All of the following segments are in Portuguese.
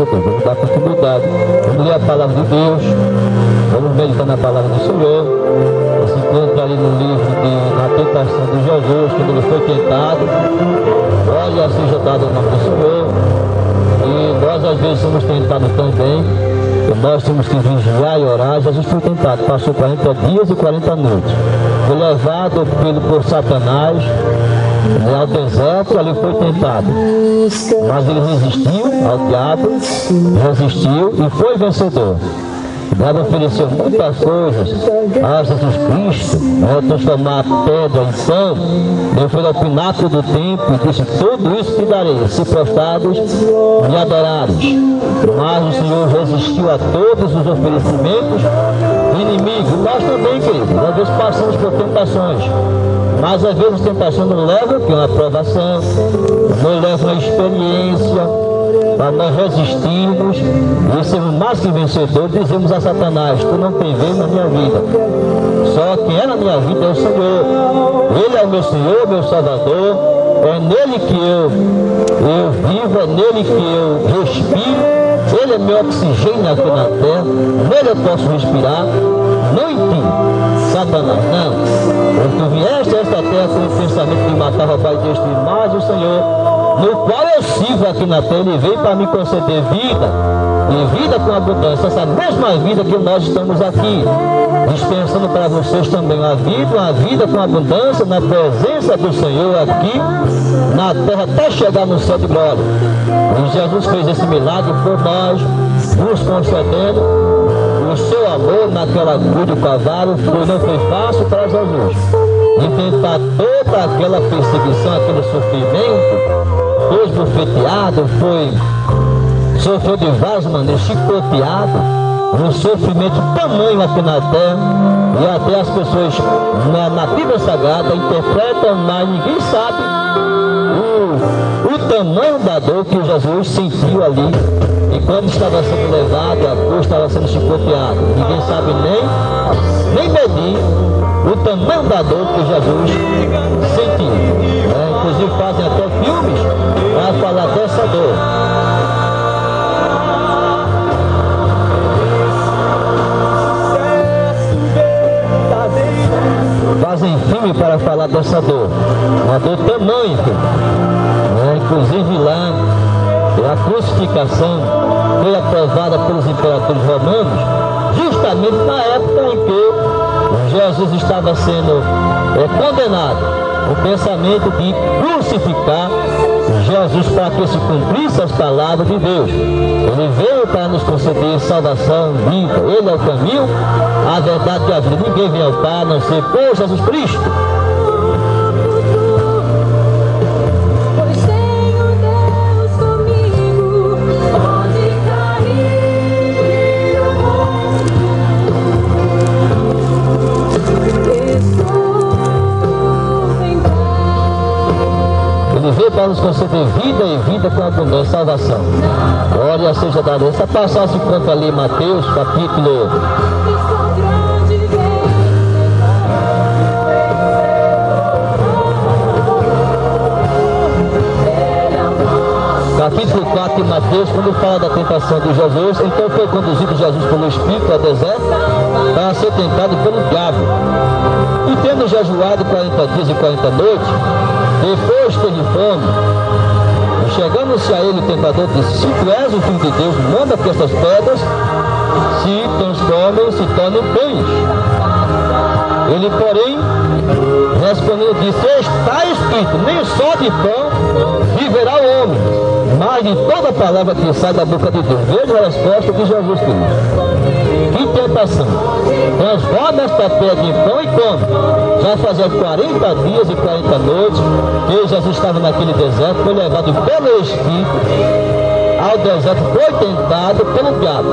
Passou, então vamos dar continuidade. Vamos ler a palavra de Deus, vamos meditar na palavra do Senhor. Se encontra ali no livro de, na tentação de Jesus, quando ele foi tentado. Olha, seja dado o nome do Senhor. E nós às vezes somos tentados também. Nós temos que vigiar e orar. Jesus foi tentado, passou 40 dias e 40 noites. Foi levado pelo, por Satanás ao deserto, ali foi tentado. Mas ele resistiu ao diabo, resistiu e foi vencedor. Deus ofereceu muitas coisas a Jesus Cristo, né, transformar a pedra em pão. Ele foi ao pináculo do templo e disse: Tudo isso te darei, se prostrados me adorares. Mas o Senhor resistiu a todos os oferecimentos do inimigo. Nós também, queridos, às vezes passamos por tentações. Mas às vezes a tentação não leva a uma aprovação, não leva a experiência para nós resistirmos e sermos mais que vencedores, dizemos a Satanás, tu não tem vez na minha vida. Só quem é na minha vida é o Senhor. Ele é o meu Senhor, meu Salvador. É nele que eu, eu vivo, é nele que eu respiro. Ele é meu oxigênio aqui na terra. Nele eu posso respirar. Ti, Satanás, não. Porque tu vieste a esta terra com o pensamento de matar, roubar e destruir, mas o Senhor no qual eu sirvo aqui na terra, ele veio para me conceder vida, e vida com abundância, essa mesma vida que nós estamos aqui, dispensando para vocês também uma vida, uma vida com abundância, na presença do Senhor aqui, na terra, até chegar no céu de glória. E Jesus fez esse milagre por nós, nos concedendo o seu amor naquela cruz do cavalo, foi, não foi fácil para Jesus. Enfrentar toda aquela perseguição, aquele sofrimento, foi esbofeteado, foi, sofreu de várias maneiras, chicoteado, um sofrimento tamanho aqui na terra, e até as pessoas na, na Bíblia Sagrada interpretam, mas ninguém sabe o, o tamanho da dor que Jesus sentiu ali. E quando estava sendo levado, a cruz estava sendo chicoteado. Ninguém sabe nem, nem medir o tamanho da dor que Jesus sentiu. É, inclusive fazem até filmes para falar dessa dor. Fazem filme para falar dessa dor. Uma dor tamanho. É, inclusive lá, a crucificação foi aprovada pelos imperadores romanos justamente na época em que Jesus estava sendo é, condenado o pensamento de crucificar Jesus para que se cumprisse as palavras de Deus. Ele veio para nos conceder salvação, vida. Ele é o caminho, a verdade e a vida. Ninguém vem ao Pai a não ser por Jesus Cristo. Para nos conceder vida e vida com abundância, salvação. Glória seja dada. Essa passagem encontra ali Mateus, capítulo capítulo 4 de Mateus, quando fala da tentação de Jesus, então foi conduzido Jesus pelo Espírito ao deserto para ser tentado pelo diabo. E tendo jejuado 40 dias e 40 noites, depois teve fome. Chegando-se a ele, o tentador disse: Se tu és o filho de Deus, manda que estas pedras se transformem, se tornem pães. Ele, porém, respondeu disse: Está escrito, nem só de pão viverá o homem, mas de toda palavra que sai da boca de Deus. Veja a resposta de Jesus Cristo. Que tentação! Transforma esta pedra em pão e come. Já fazia 40 dias e 40 noites que Jesus estava naquele deserto, foi levado pelo Espírito ao deserto, foi tentado pelo diabo.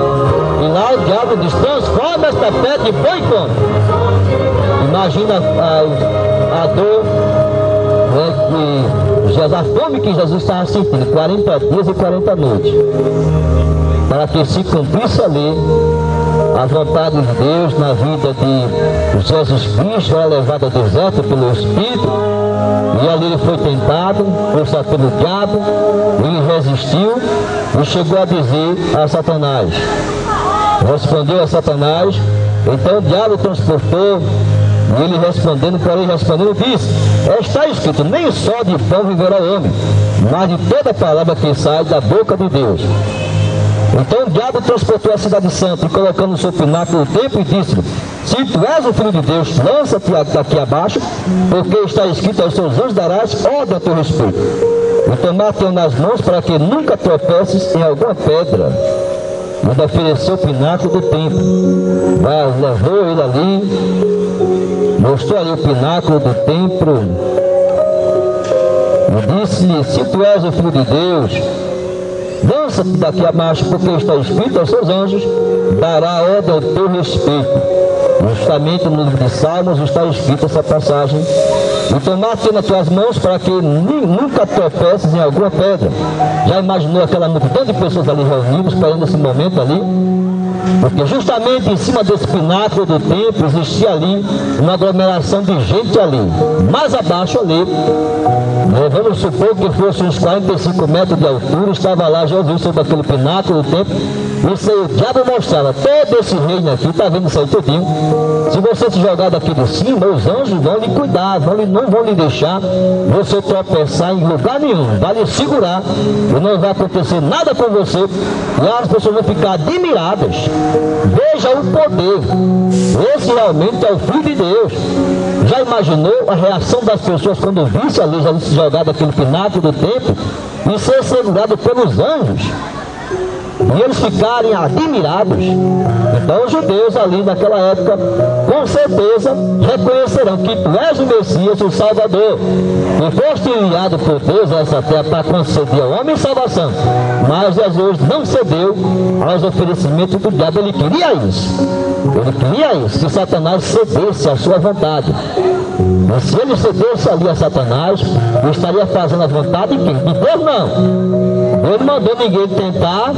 E lá o diabo diz, transforma esta pedra em pão e come. Imagina a, a dor né, que a fome que Jesus estava sentindo, 40 dias e 40 noites. Para que se cumprisse ali a vontade de Deus na vida de Jesus Cristo, era levado ao deserto pelo Espírito, E ali ele foi tentado, forçado pelo diabo, ele resistiu e chegou a dizer a Satanás. Respondeu a Satanás, então o diabo transportou e ele respondendo, porém respondendo, disse: Está escrito, nem só de pão viverá o homem, mas de toda palavra que sai da boca de Deus. Então o diabo transportou a cidade santa, colocando o seu pináculo no templo e disse: Se tu és o filho de Deus, lança-te daqui abaixo, porque está escrito aos seus anjos darás ordem a teu respeito. E tomar-te nas mãos para que nunca tropeces em alguma pedra. E ofereceu o pináculo do templo. Mas levou ele ali, mostrou ali o pináculo do templo. E disse-lhe: Se tu és o filho de Deus, Lança-te daqui abaixo, porque está escrito aos seus anjos, dará ordem ao teu respeito. Justamente no livro de Salmos está escrita essa passagem. E tomar-te nas tuas mãos para que nunca tropeces em alguma pedra. Já imaginou aquela multidão de pessoas ali reunidas, esperando esse momento ali? Porque justamente em cima desse pináculo do templo existia ali uma aglomeração de gente ali. Mais abaixo ali, né, vamos supor que fosse uns 45 metros de altura, estava lá Jesus sobre aquele pináculo do templo. Aí o diabo mostrava, todo esse reino aqui, está vendo isso aí tudinho. Se você se jogar daqui de cima, os anjos vão lhe cuidar, vão lhe, não vão lhe deixar você tropeçar em lugar nenhum, vai lhe segurar e não vai acontecer nada com você. E as pessoas vão ficar admiradas Veja o poder. Esse realmente é o Filho de Deus. Já imaginou a reação das pessoas quando visse ali Jesus jogado aquele pináculo do templo e ser segurado pelos anjos? E eles ficarem admirados. Então os judeus ali naquela época, com certeza, reconhecerão que tu és o Messias, o Salvador, e foste enviado por Deus a essa terra para conceder ao homem salvação. Mas Jesus não cedeu aos oferecimentos do diabo, ele queria isso. Ele queria isso, que Satanás cedesse à sua vontade. Mas se ele cedesse ali a Satanás, estaria fazendo a vontade de quem? De Deus não. Ele mandou ninguém tentar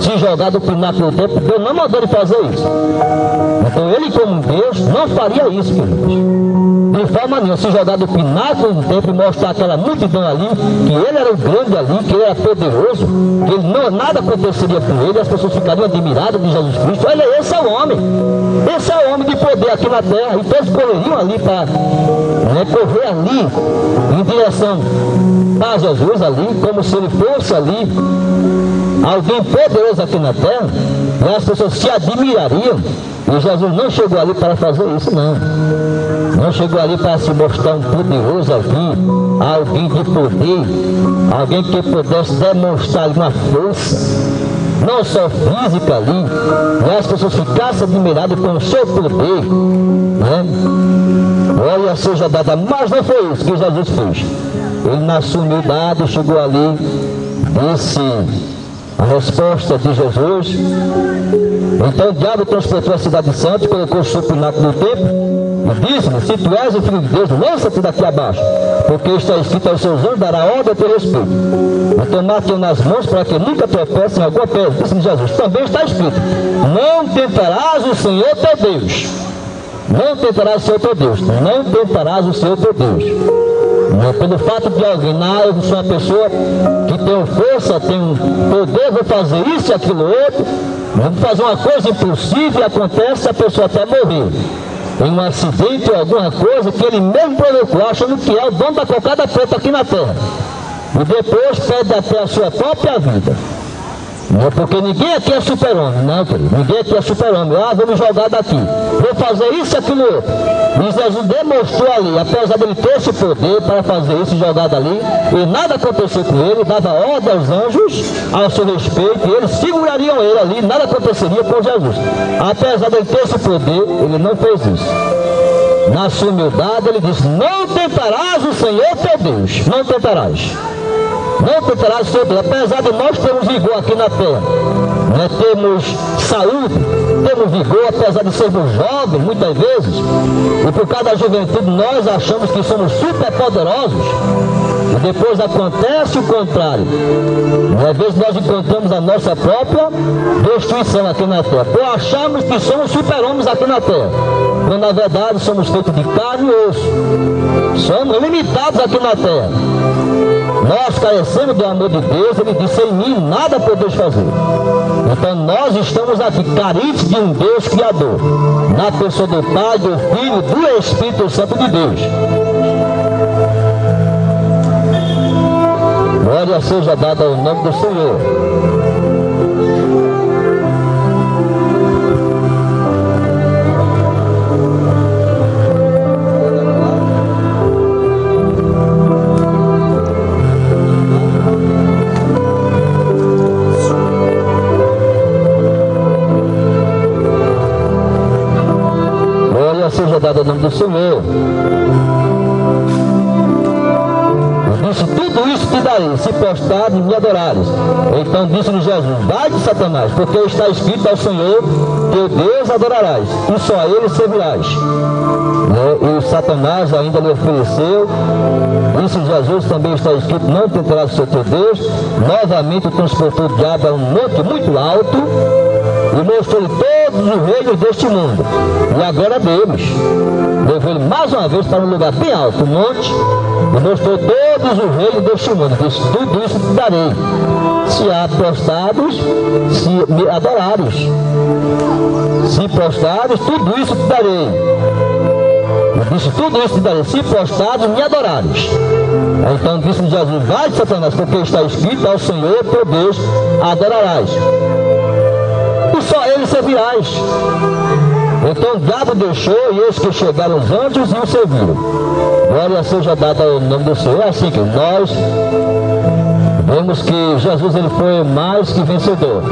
se jogar do pináculo do templo, Deus não mandou ele fazer isso. Então ele, como Deus, não faria isso, queridos. De forma nenhuma, se jogar do pináculo do templo e mostrar aquela multidão ali, que ele era o grande ali, que ele era poderoso, que ele não, nada aconteceria com ele, as pessoas ficariam admiradas de Jesus Cristo. Olha, esse é o homem. Esse é o homem de poder aqui na terra. E todos correriam ali para né, correr ali em direção a Jesus ali, como se ele fosse ali alguém poderoso aqui na terra, as pessoas se admirariam. E Jesus não chegou ali para fazer isso, não. Não chegou ali para se mostrar um poderoso alguém, alguém de poder, alguém que pudesse demonstrar uma força, não só física ali, e as pessoas ficassem admiradas com o seu poder, né? Olha, seja dada, mas não foi isso que Jesus fez. Ele, na sua humildade, chegou ali, disse a resposta de Jesus. Então o diabo transportou a cidade santa colocou o pináculo no templo e disse-lhe, se tu és o filho de Deus, lança-te daqui abaixo, porque está escrito aos seus anjos, dará ordem a teu respeito. Então mate nas mãos para que nunca tropece em alguma pedra. Disse-lhe Jesus, também está escrito, não tentarás o Senhor teu Deus. Não tentarás o Senhor teu Deus. Não tentarás o Senhor teu Deus. Pelo fato de alguém, não, eu sou uma pessoa que tem força, tem poder, vou fazer isso aquilo outro, vou fazer uma coisa impossível acontece a pessoa até morrer. Em um acidente ou alguma coisa que ele mesmo provocou, achando que é o dono da cocada preta aqui na terra. E depois perde até a sua própria vida. Não é porque ninguém aqui é super-homem, não, querido. Ninguém aqui é super-homem. Ah, me jogar daqui. Vou fazer isso e aquilo outro. E Jesus demonstrou ali, apesar dele ter esse poder para fazer isso, jogar dali, e nada aconteceu com ele, dava ordem aos anjos ao seu respeito, e eles segurariam ele ali, nada aconteceria com Jesus. Apesar dele ter esse poder, ele não fez isso. Na sua humildade, ele disse: Não tentarás o Senhor teu Deus, não tentarás. Não tentarás sobre, apesar de nós termos vigor aqui na terra, né, temos saúde, temos vigor, apesar de sermos jovens, muitas vezes, e por causa da juventude nós achamos que somos super poderosos, E depois acontece o contrário. Às vezes nós encontramos a nossa própria destruição aqui na terra. Por acharmos que somos super-homens aqui na terra. Quando na verdade somos feitos de carne e osso. Somos limitados aqui na terra. Nós carecemos do amor de Deus, ele disse em mim nada podeis fazer. Então nós estamos aqui carentes de um Deus Criador, na pessoa do Pai, do Filho, do Espírito Santo de Deus. Glória seja dada ao nome do Senhor. Seja dado ao nome do Senhor. Disse, tudo isso te darei, se postares e me adorares. Então disse-lhe Jesus, vai de Satanás, porque está escrito ao Senhor, teu Deus adorarás, e só a ele servirás. Né? E o Satanás ainda lhe ofereceu, disse Jesus, também está escrito, não tentarás o seu teu Deus. Novamente transportou o diabo a um monte muito alto, e mostrou-lhe todos reinos deste mundo. E agora deles. Levou ele mais uma vez para um lugar bem alto, um monte, e mostrou todos os reinos deste mundo. Disse, tudo isso te darei. Se apostados, se me adorares. Se postares, tudo isso te darei. Disse, tudo isso te darei, se postares, me adorares. Então disse Jesus, vai Satanás, porque está escrito ao Senhor teu Deus adorarás só ele servirás. Então Gado deixou e eis que chegaram os anjos e o serviram. Glória seja dada ao nome do Senhor. É assim que nós vemos que Jesus ele foi mais que vencedor.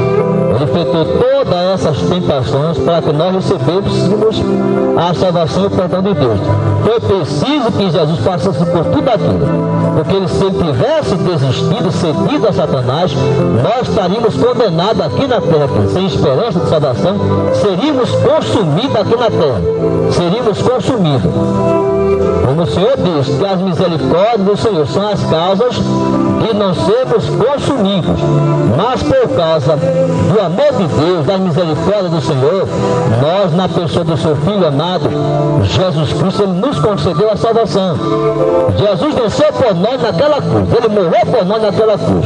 Ele enfrentou todas essas tentações para que nós recebêssemos a salvação e o perdão de Deus. Foi preciso que Jesus passasse por tudo aquilo. Porque se ele tivesse desistido, cedido a Satanás, nós estaríamos condenados aqui na terra, sem esperança de salvação, seríamos consumidos aqui na terra. Seríamos consumidos. Como o Senhor diz, que as misericórdias do Senhor são as causas de não sermos consumidos. Mas por causa do amor de Deus, da misericórdia do Senhor, nós, na pessoa do seu Filho amado, Jesus Cristo, Ele nos concedeu a salvação. Jesus venceu por nós naquela cruz. Ele morreu por nós naquela cruz.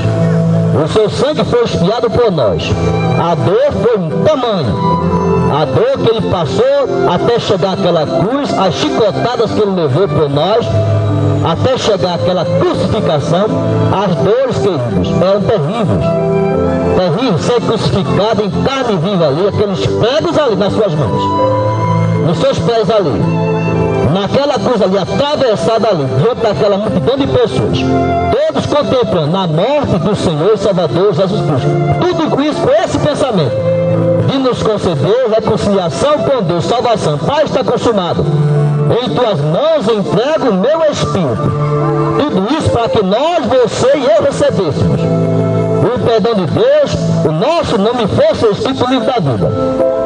O seu sangue foi espiado por nós. A dor foi tamanho a dor que ele passou até chegar àquela cruz, as chicotadas que ele levou por nós, até chegar àquela crucificação, as dores que eram terríveis. Terrível ser crucificado em carne viva ali, aqueles pregos ali nas suas mãos, nos seus pés ali, naquela cruz ali, atravessada ali, diante daquela multidão de pessoas, todos contemplando a morte do Senhor e Salvador Jesus Cristo. Tudo isso com esse pensamento de nos conceder reconciliação com Deus, salvação. Pai, está consumado. Em tuas mãos entrego o meu espírito. Tudo isso para que nós, você e eu recebêssemos o perdão de Deus, o nosso nome fosse escrito no livro da vida.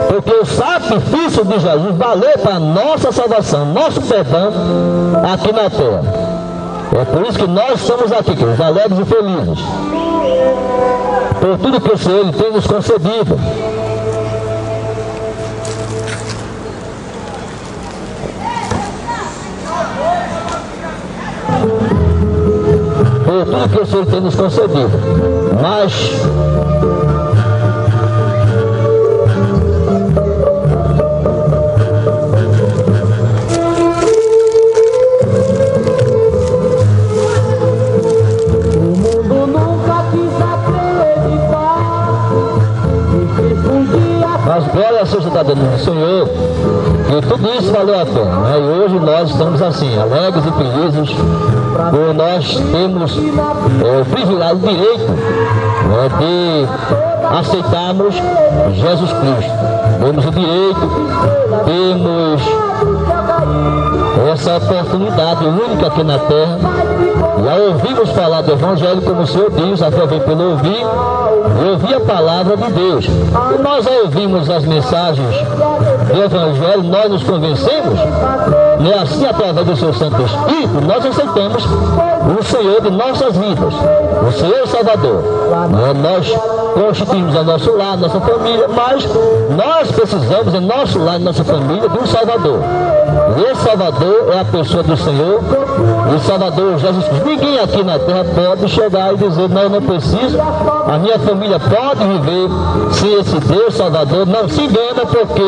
Porque o sacrifício de Jesus valeu para a nossa salvação, nosso perdão aqui na terra. É por isso que nós estamos aqui, queridos, alegres e felizes. Por tudo que o Senhor tem nos concedido. Por tudo que o Senhor tem nos concedido. Mas Mas glória seja dada ao Senhor, que tudo isso valeu a pena. Né? E hoje nós estamos assim, alegres e felizes, por nós temos é, o privilégio, o direito né, de aceitarmos Jesus Cristo. Temos o direito, temos essa oportunidade única aqui na terra. E ao ouvirmos falar do Evangelho, como o Senhor diz, a fé vem pelo ouvir ouvir a palavra de Deus. E nós ouvimos as mensagens do Evangelho, nós nos convencemos, né? assim através do seu Santo Espírito, nós aceitamos o Senhor de nossas vidas, o Senhor Salvador. Né? Nós constituímos a nosso lar, nossa família, mas nós precisamos em nosso lar, em nossa família, um Salvador. E esse Salvador é a pessoa do Senhor, o Salvador Jesus. Ninguém aqui na terra pode chegar e dizer, não, não preciso, a minha família pode viver sem esse Deus Salvador. Não se engana, porque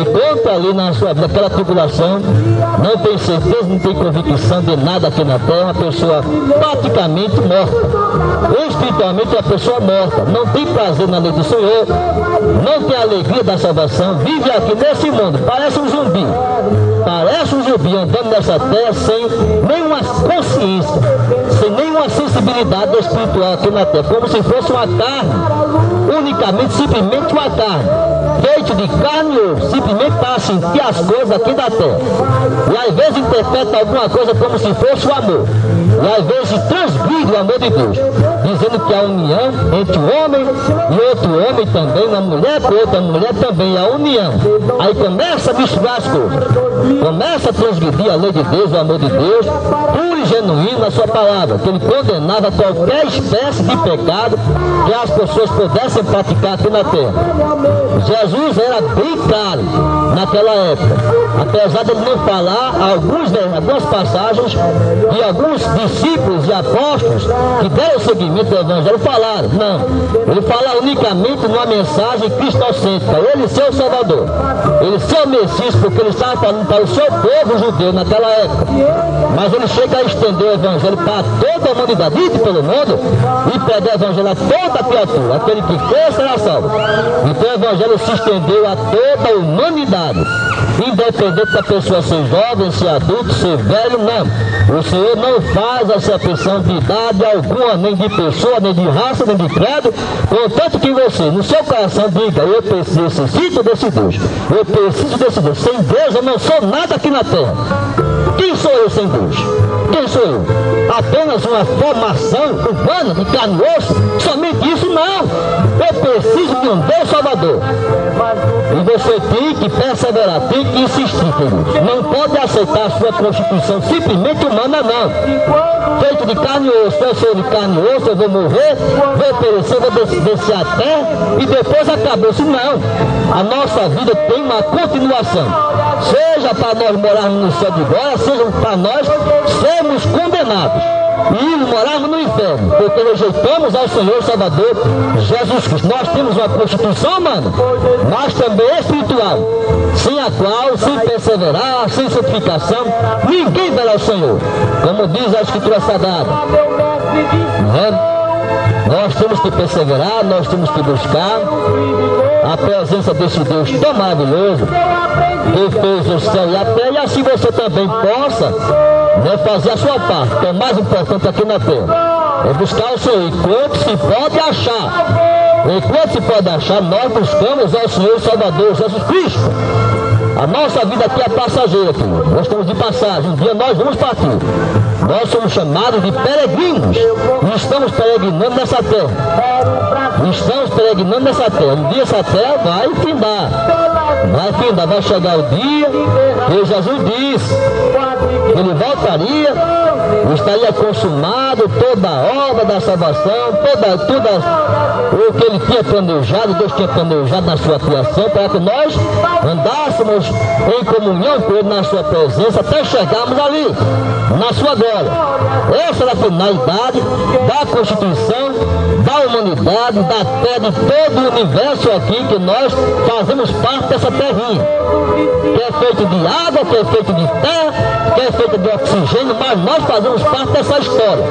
enquanto ali na sua, naquela tribulação, não tem certeza, não tem convicção de nada aqui na terra, a pessoa praticamente morta. Espiritualmente é a pessoa morta, não tem prazer na lei do Senhor, não tem alegria da salvação, vive aqui nesse mundo, parece um zumbi. Parece um zumbi andando nessa terra sem nenhuma consciência, sem nenhuma sensibilidade espiritual aqui na terra, como se fosse uma carne, unicamente, simplesmente uma carne, feito de carne ou simplesmente para sentir as coisas aqui da terra. E às vezes interpreta alguma coisa como se fosse o amor. E às vezes transgride o amor de Deus, dizendo que a união entre o homem e outro homem também, uma mulher com outra mulher também, a união. Aí começa a misturar as coisas. Começa a transgredir a lei de Deus, o amor de Deus, puro e genuíno na sua palavra, que ele condenava qualquer espécie de pecado que as pessoas pudessem praticar aqui na terra. Jesus era bem claro naquela época, apesar de não falar alguns, né, algumas passagens de alguns discípulos e apóstolos que deram seguimento ao Evangelho falaram. Não, ele fala unicamente numa mensagem cristocêntrica, ele ser o Salvador, ele ser o Messias, porque ele estava falando para o seu povo judeu naquela época. Mas ele chega a estender o Evangelho para toda a humanidade, ide pelo mundo, e pregar o Evangelho a toda criatura, aquele que fez será salvo. Então o Evangelho se estendeu a toda a humanidade, independente da pessoa ser jovem, ser adulto, ser velho, não. O Senhor não faz acepção de idade alguma, nem de pessoa, nem de raça, nem de credo, contanto que você, no seu coração, diga, eu preciso, necessito desse Deus, eu preciso desse Deus. Sem Deus eu não sou nada aqui na terra. Quem sou eu sem Deus? Quem sou eu? Apenas uma formação humana de carne e osso? Somente isso não. Eu preciso de um Deus Salvador. E você tem que perseverar, tem que insistir, querido. Não pode aceitar a sua constituição simplesmente humana, não. Feito de carne e osso, eu sou de carne e osso, eu vou morrer, vou perecer, vou descer a terra e depois acabou-se. Não. A nossa vida tem uma continuação. Seja para nós morarmos no céu de glória, seja para nós sermos condenados e morarmos no inferno, porque rejeitamos ao Senhor Salvador Jesus Cristo. Nós temos uma constituição humana, mas também espiritual, sem a qual, sem perseverar, sem santificação, ninguém verá o Senhor, como diz a Escritura Sagrada. Não é? Nós temos que perseverar, nós temos que buscar a presença desse Deus tão maravilhoso que fez o céu e a terra, e assim você também possa né, fazer a sua parte, que é mais importante aqui na terra. É buscar o Senhor enquanto se pode achar. Enquanto se pode achar, nós buscamos ao Senhor Salvador Jesus Cristo. A nossa vida aqui é passageira, filho. Nós estamos de passagem. Um dia nós vamos partir. Nós somos chamados de peregrinos. E estamos peregrinando nessa terra. Estamos peregrinando nessa terra. Um dia essa terra vai findar. Vai findar. Vai chegar o dia Jesus disse que ele voltaria estaria consumado toda a obra da salvação, toda, toda o que ele tinha planejado, Deus tinha planejado na sua criação, para que nós andássemos em comunhão com ele na sua presença até chegarmos ali, na sua glória. Essa era a finalidade da Constituição, da humanidade, da terra, de todo o universo aqui, que nós fazemos parte dessa terrinha, que é feito de água, que é feito de terra, que é feito de oxigênio, mas nós fazemos parte dessa história.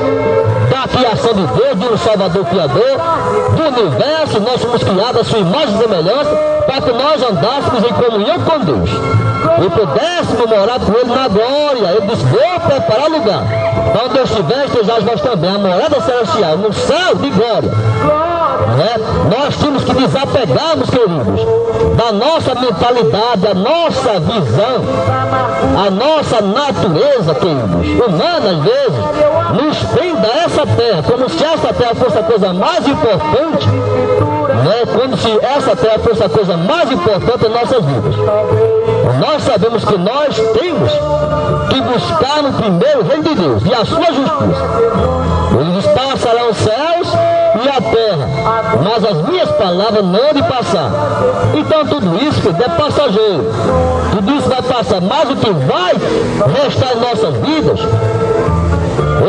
Da criação de Deus, de um Salvador Criador, do universo, nós somos criados a sua imagem e semelhança, para que nós andássemos em comunhão com Deus. E pudéssemos morar com Ele na glória. Ele disse, vou preparar lugar. Para onde eu estiver, estejais vós também, a morada celestial, no céu de glória. Né? Nós temos que desapegarmos, queridos, da nossa mentalidade, a nossa visão, a nossa natureza, queridos, humana às vezes, nos prenda a essa terra, como se essa terra fosse a coisa mais importante, né? como se essa terra fosse a coisa mais importante em nossas vidas. Nós sabemos que nós temos que buscar no primeiro reino de Deus e a sua justiça. Ele diz, passarão os céus e a terra, mas as minhas palavras não de passar. Então tudo isso é passageiro. Tudo isso vai passar, mas o que vai restar em nossas vidas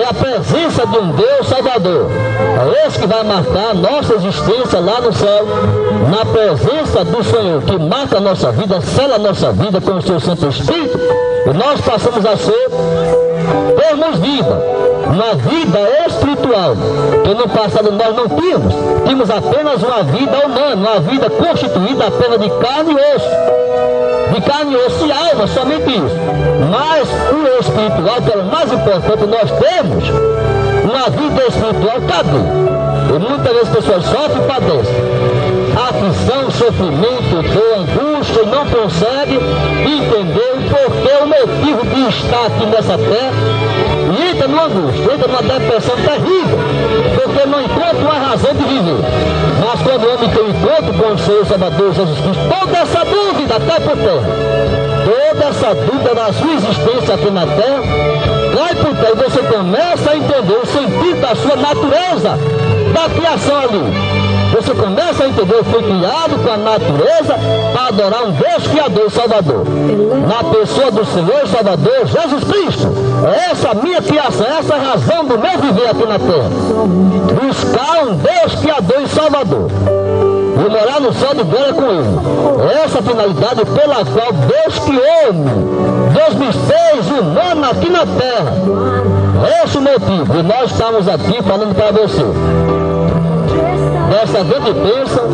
é a presença de um Deus Salvador. É esse que vai marcar a nossa existência lá no céu, na presença do Senhor, que marca a nossa vida, sela a nossa vida com o seu Santo Espírito, e nós passamos a ser, termos vida, uma vida espiritual, que no passado nós não tínhamos. Tínhamos apenas uma vida humana, uma vida constituída apenas de carne e osso de carne, osso e alma, somente isso. Mas o espiritual, que é o mais importante, nós temos uma vida espiritual, cadê? E muitas vezes as pessoas sofrem e padecem. Aflição, sofrimento, dor, não consegue entender o porquê, o motivo de estar aqui nessa terra. E entra numa angústia, entra numa depressão terrível, porque não encontra uma razão de viver. Mas quando o homem tem encontro com o Senhor Salvador Jesus Cristo, toda essa dúvida cai por terra. Toda essa dúvida da sua existência aqui na terra cai por terra. E você começa a entender o sentido da sua natureza, da criação ali. Você começa a entender, fui criado com a natureza para adorar um Deus Criador e Salvador. Na pessoa do Senhor Salvador, Jesus Cristo. É essa a minha criação, é essa a razão do meu viver aqui na terra. Buscar um Deus Criador e Salvador. E morar no céu de glória com ele. É essa a finalidade pela qual Deus criou me Deus me fez humano aqui na terra. Esse é o motivo. E nós estamos aqui falando para você dessa grande bênção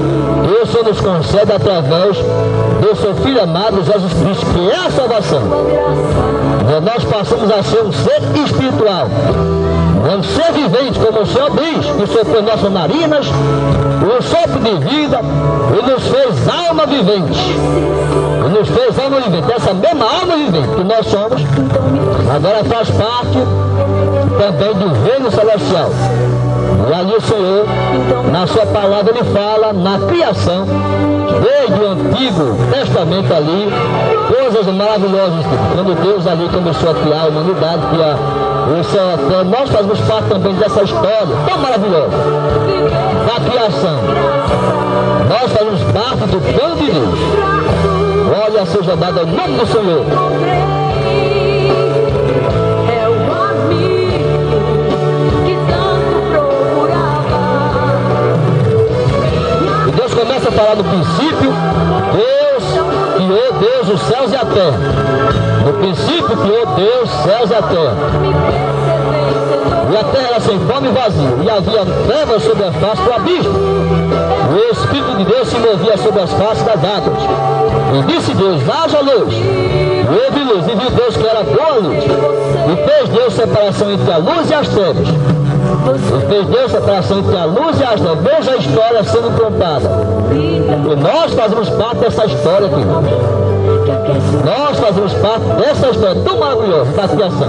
o Senhor nos concede através do seu Filho amado Jesus Cristo, que é a salvação. Nós passamos a ser um ser espiritual, um ser vivente, como o Senhor diz, que soprou nossas narinas, o sopro de vida, e nos fez alma vivente. E nos fez alma vivente. Essa mesma alma vivente que nós somos, agora faz parte também do reino celestial. E ali o Senhor, na sua palavra, ele fala na criação, desde o Antigo Testamento ali, coisas maravilhosas. Quando Deus ali começou a criar a humanidade, criar o céu a terra, nós fazemos parte também dessa história tão maravilhosa da criação. Nós fazemos parte do plano de Deus. Olha, seja dada o nome do Senhor. Começa falar no princípio, Deus criou Deus os céus e a terra. No princípio criou Deus céus e a terra. E a terra era sem fome e vazia. E havia trevas sobre a face do abismo. O Espírito de Deus se movia sobre as faces das águas. E disse Deus, haja luz. E houve luz. E viu Deus que era boa luz. E fez Deus separação entre a luz e as trevas. E Deus separação entre a luz e as trevas. Veja a história sendo contada. E nós fazemos parte dessa história aqui. Nós fazemos parte dessa história tão maravilhosa da criação.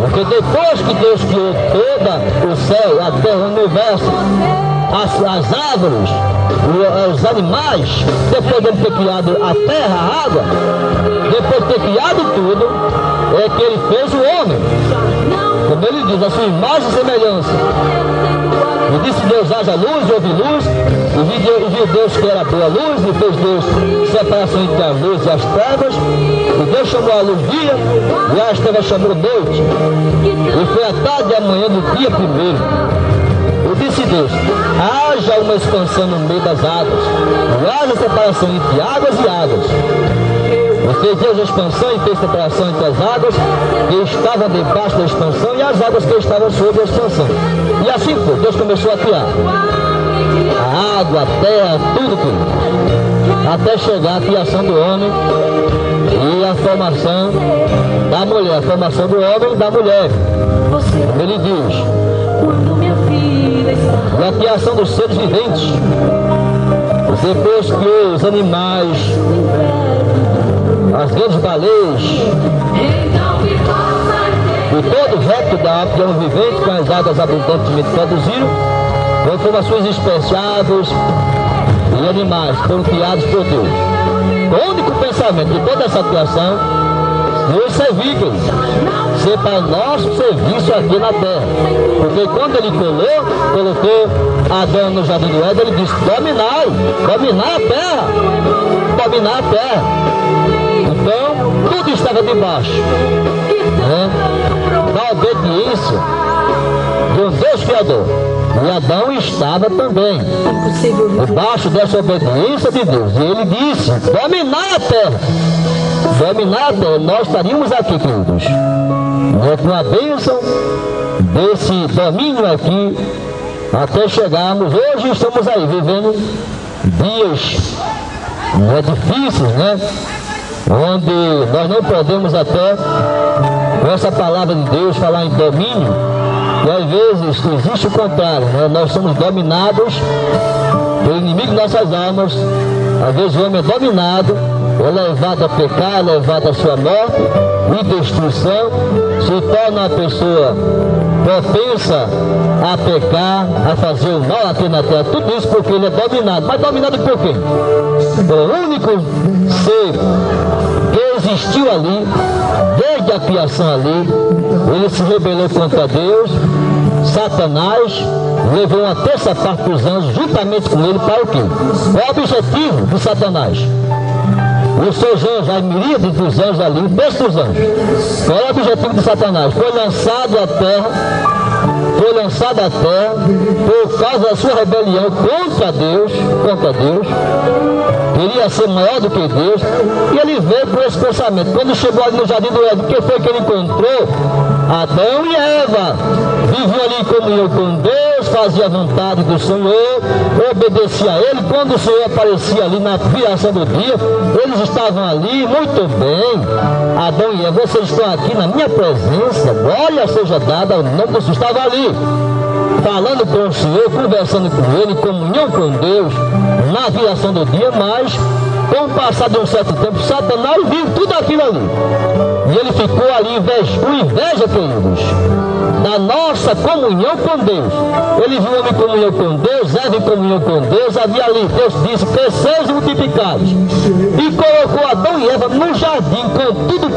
Porque depois que Deus criou todo o céu, a terra, o universo, as, as árvores, os animais, depois de ter criado a terra, a água, depois de ter criado tudo, é que ele fez o homem. Como ele diz, a sua imagem e semelhança. E disse Deus, haja luz, houve luz, e viu, viu Deus que era boa luz, e fez Deus separação entre a luz e as trevas, e Deus chamou a luz dia, e as trevas chamou noite. E foi a tarde e a manhã do dia primeiro. E disse Deus, haja uma expansão no meio das águas, e haja separação entre águas e águas. Fez Deus a expansão e fez separação entre as águas que estavam debaixo da expansão e as águas que estavam sobre a expansão. E assim foi, Deus começou a criar. A água, a terra, tudo, tudo. Até chegar a criação do homem e a formação da mulher, a formação do homem e da mulher. Ele diz, e a criação dos seres viventes. Depois criou os animais, as grandes baleias, e todo o resto da avião vivente com as águas abundantemente produziram, conformações especiais e animais foram criados por Deus. O único pensamento de toda essa criação foi servir, ser para nosso serviço aqui na terra. Porque quando ele colou, colocou Adão no jardim do Éden, ele disse, dominai, dominai a terra, dominar a terra. Então, tudo estava debaixo né, da obediência de um Deus Criador. E Adão estava também debaixo dessa obediência de Deus. E ele disse: dominar a terra. Dominar a terra. Nós estaríamos aqui, queridos. Né, com a bênção desse domínio aqui, até chegarmos. Hoje estamos aí vivendo dias né, difíceis, né? Onde nós não podemos até, com essa palavra de Deus, falar em domínio e às vezes existe o contrário, né? nós somos dominados pelo inimigo de nossas almas. Às vezes o homem é dominado, é levado a pecar, é levado à sua morte e destruição, se torna uma pessoa propensa a pecar, a fazer o mal aqui na terra. Tudo isso porque ele é dominado. Mas dominado por quê? O único ser que existiu ali, desde a criação ali, ele se rebelou contra Deus, Satanás levou uma terça parte dos anjos juntamente com ele para o quê? Qual é o objetivo de Satanás? Os seus anjos, a miríade dos anjos ali, o dos anjos. Qual é o objetivo de Satanás? Foi lançado à terra, foi lançado à terra por causa da sua rebelião contra Deus, contra Deus, queria ser maior do que Deus, e ele veio com esse pensamento. Quando chegou ali no jardim do Éden, o que foi que ele encontrou? Adão e Eva viviam ali em comunhão com Deus, fazia a vontade do Senhor, obedecia a Ele. Quando o Senhor aparecia ali na criação do dia, eles estavam ali, muito bem. Adão e Eva, vocês estão aqui na minha presença, glória seja dada ao nome do Senhor. Estava ali, falando com o Senhor, conversando com Ele, comunhão com Deus, na viração do dia, mas com o passar de um certo tempo, Satanás viu tudo aquilo ali. E ele ficou ali inveja, com inveja, queridos, da nossa comunhão com Deus. Ele viu homem em comunhão com Deus, Eva em comunhão com Deus, havia ali, Deus disse, cresceis e multiplicados. E colocou Adão e Eva no jardim com tudo